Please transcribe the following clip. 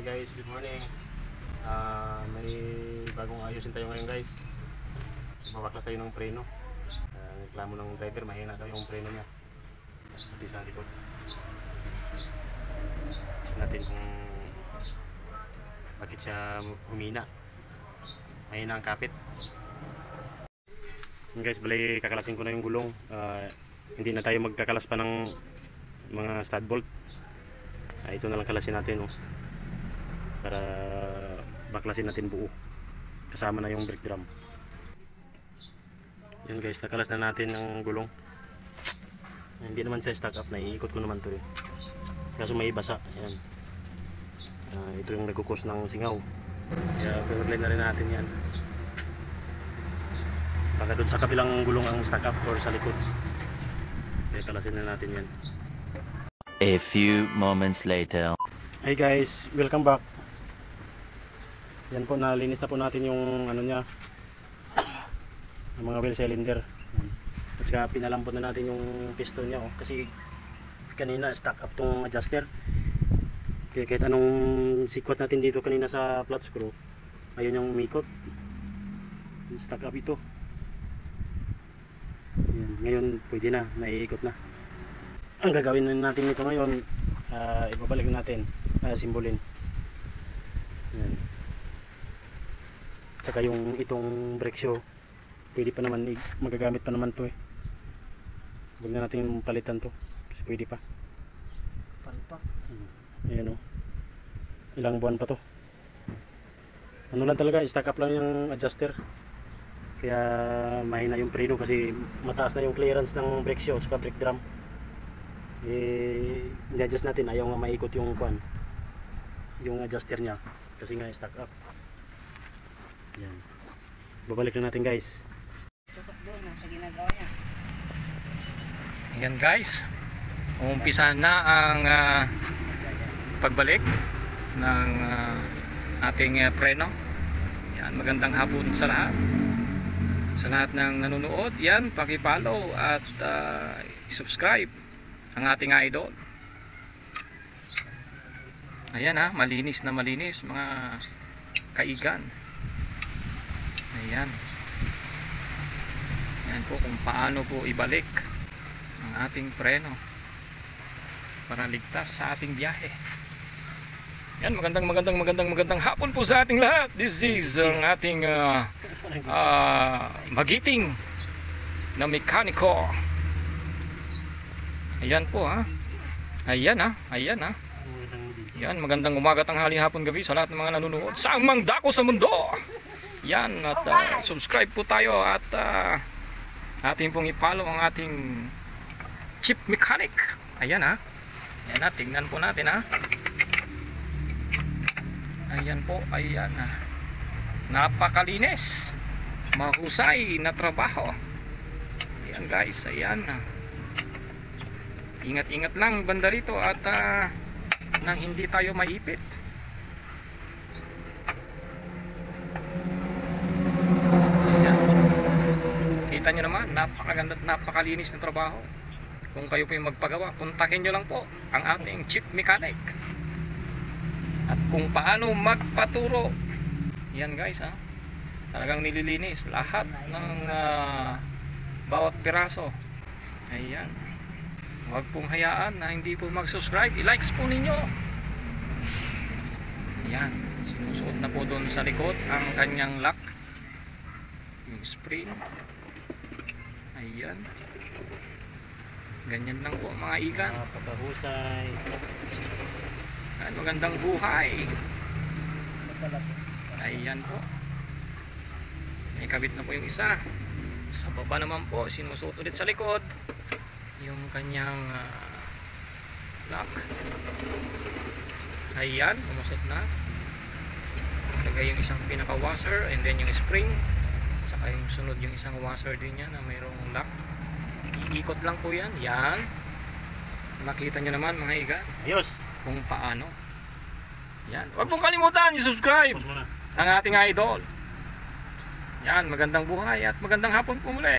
Hi guys, good morning. Ah, may bagong ayusin tayo ngayon guys. Mabaklas tayo ng preno. Uh, reklamo ng driver, mahina daw yung preno niya. Pati sa likod. Natin kung bakit siya humina. Mahina ang kapit. Guys, bali kakalasin ko na yung gulong. Ah, hindi na tayo magkakalas pa ng mga stud bolt. Ah, ito na lang kalasin natin oh. Para baklasin natin buo. Kasama na yung brake drum. Yan guys, nakalas na natin ang gulong. Hindi naman siya stack up, naiikot ko naman to eh. Kaso may basa, yan. Ah, ito yung nagkukos ng singaw. Kaya pinagline na rin natin yan. Baka doon sa kabilang gulong ang stack up or sa likod. Kaya kalasin na natin yan. A few moments later. Hey guys, welcome back. Yan po, nalinis na po natin yung ano niya, yung mga wheel cylinder. At saka pinalambot na natin yung piston niya oh, kasi kanina stuck up tong adjuster. Kaya kahit anong sikwat natin dito kanina sa flat screw, ayun yung umikot. Stuck up ito. Yan. Ngayon pwede na, naiikot na ang gagawin na natin nito ngayon ah, ibabalik natin uh, simbolin yan tsaka yung itong brake shoe pwede pa naman magagamit pa naman to eh. Huwag na natin palitan to kasi pwede pa. Palpak. ayan o ilang buwan pa to. Ano lang talaga stack up lang yung adjuster. Kaya mahina yung preno kasi mataas na yung clearance ng brake shoe at brake drum. Eh i-adjust natin ayaw nga maikot yung kwan yung adjuster niya kasi nga stack up yan babalik na natin guys Tutok doon na sa ginagawa. Ayan guys, umpisa na ang ah, pagbalik ng ah, ating ah, preno. Yan, magandang hapon sa lahat. Sa lahat ng nanonood, yan, paki-follow at ah, subscribe ang ating idol. Ayan ha, malinis na malinis mga kaigan. Ayan. Ayan po kung paano po ibalik ang ating preno para ligtas sa ating biyahe. Yan, magandang magandang magandang magandang hapon po sa ating lahat. This is ang ating ah, ah, magiting na mekaniko. Ayan po ha. Ayan ha. Ayan ha. Yan, magandang umaga, tanghali, hapon, gabi sa lahat ng mga nanonood. Sa mang dako sa mundo. Yan, at ah, subscribe po tayo at ah, ating pong i-follow ang ating chip mechanic. Ayan ha. Ayan ha, tingnan po natin ha. Ayan po, ayan ha. Napakalinis. Mahusay na trabaho. Ayan guys, ayan ha. Ingat-ingat lang banda rito at ah, nang hindi tayo maipit. Ayan. Kita nyo naman, napakaganda at napakalinis ng trabaho. Kung kayo po yung magpagawa, kontakin nyo lang po ang ating chip mechanic. At kung paano magpaturo. Yan guys ha. Talagang nililinis lahat ng ah, bawat piraso. Ayan. Huwag pong hayaan na hindi po mag-subscribe. I-likes po ninyo. Ayan. Sinusuot na po doon sa likod ang kanyang lock. Yung spring. Ayan. Ganyan lang po mga ikan. napakahusay At magandang buhay. Ayan po. May kabit na po yung isa. Sa baba naman po, sinusuot ulit sa likod. Yung kanyang ah, lock. Ayan, umusot na. Lagay yung isang pinaka washer and then yung spring. Saka yung sunod yung isang washer din yan na mayroong lock. Iikot lang po yan. Yan. Makita nyo naman mga iga ayos kung paano. Yan. Huwag mong kalimutan i-subscribe ang ating idol. Yan, magandang buhay at magandang hapon po muli.